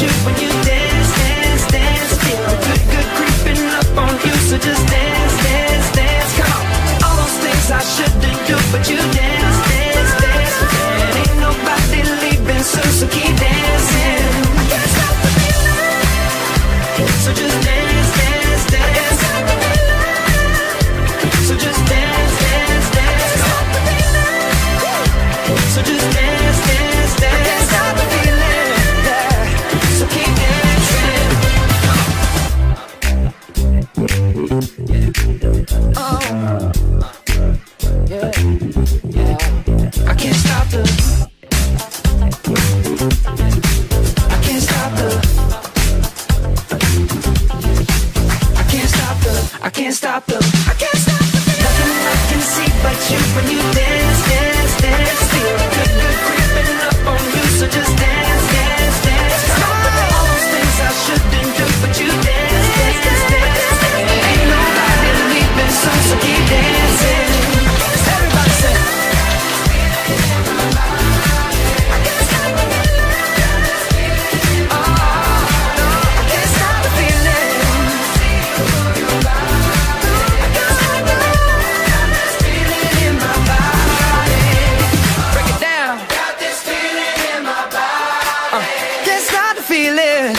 shoot when you dance, dance, dance. Feel the good, good creeping up on you, so just dance. Oh, yeah. feeling.